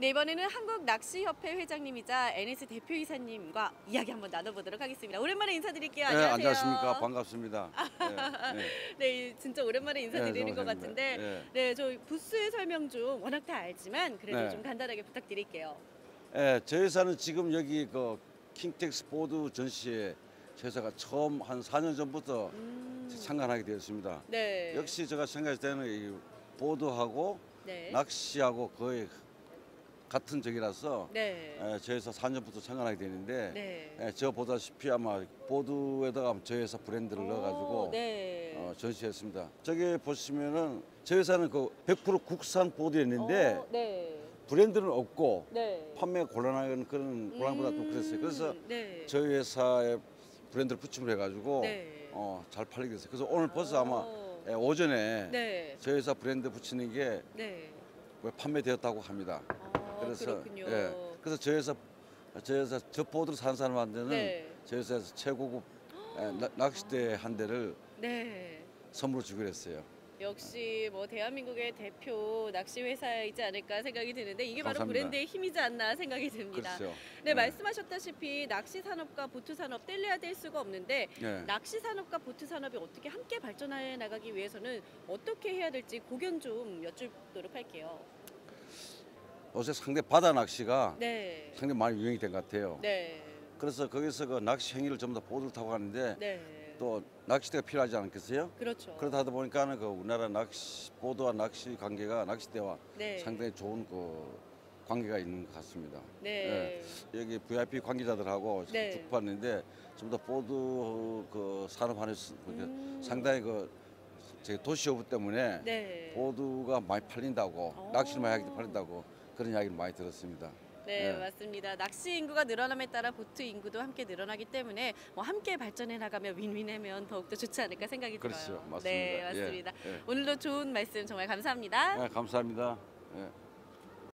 네, 이번에는 한국낚시협회 회장님이자 NS 대표이사님과 이야기 한번 나눠보도록 하겠습니다. 오랜만에 인사드릴게요. 네, 안녕하세요. 안녕하십니까. 반갑습니다. 네, 네. 네, 진짜 오랜만에 인사드리는 네, 것 반갑습니다. 같은데 네. 네, 저 부스의 설명 좀 워낙 다 알지만 그래도 네. 좀 간단하게 부탁드릴게요. 예, 저희 회사는 지금 여기 그 킨텍스 보트 전시에 회사가 처음 한 4년 전부터 음, 참관하게 되었습니다. 네. 역시 제가 생각할 때는 이 보드하고 네. 낚시하고 거의 같은 적이라서 네. 예, 저희 회사 4년부터 참관하게 되는데 네. 예, 저 보다시피 아마 보드에다가 저희 회사 브랜드를 넣어가지고 오, 네. 어, 전시했습니다. 저기 보시면은 저희 회사는 그 100% 국산 보드였는데 어, 네. 브랜드는 없고 네. 판매가 곤란한 그런 곤란보다 좀 그랬어요. 그래서 음, 네. 저희 회사에 브랜드를 부침을 해가지고 네. 어, 잘 팔리게 됐어요. 그래서 오늘 벌써 아마 오. 예, 오전에 네. 저희 회사 브랜드 붙이는 게 판매되었다고 합니다. 아, 그래서 그렇군요. 예, 그래서 저희 회사 저희 회사 저 보드를 산 사람한테는 네. 저희 회사에서 최고급 예, 나- 낚싯대 한 대를 네. 선물로 주기로 했어요. 역시 뭐 대한민국의 대표 낚시 회사이지 않을까 생각이 드는데 이게 바로 감사합니다. 브랜드의 힘이지 않나 생각이 듭니다. 그렇죠. 네, 예. 말씀하셨다시피 낚시 산업과 보트 산업 뗄래야 될 수가 없는데 예. 낚시 산업과 보트 산업이 어떻게 함께 발전해 나가기 위해서는 어떻게 해야 될지 고견 좀 여쭙도록 할게요. 요새 상대 바다 낚시가 네. 상당히 많이 유행이 된 것 같아요. 네. 그래서 거기서 그 낚시 행위를 전부 다 보드를 타고 가는데 네. 또 낚싯대가 필요하지 않겠어요? 그렇죠. 그러다 하다 보니까는 그 우리나라 낚시 보드와 낚시 관계가 낚싯대와 네. 상당히 좋은 그 관계가 있는 것 같습니다. 네. 여기 VIP 관계자들하고 네. 쭉 봤는데 전부 다 보드 그 산업 안에서 그게 음. 상당히 그 저희 도시 여부 때문에 네. 보드가 많이 팔린다고 어. 낚시를 많이 하기 때문에 팔린다고 그런 이야기를 많이 들었습니다. 네, 네. 맞습니다. 낚시 인구가 늘어남에 따라 보트 인구도 함께 늘어나기 때문에 뭐 함께 발전해 나가면 윈윈하면 더욱더 좋지 않을까 생각이 그렇죠, 들어요. 맞습니다. 네, 예, 맞습니다. 예. 오늘도 좋은 말씀 정말 감사합니다. 네, 감사합니다. 예.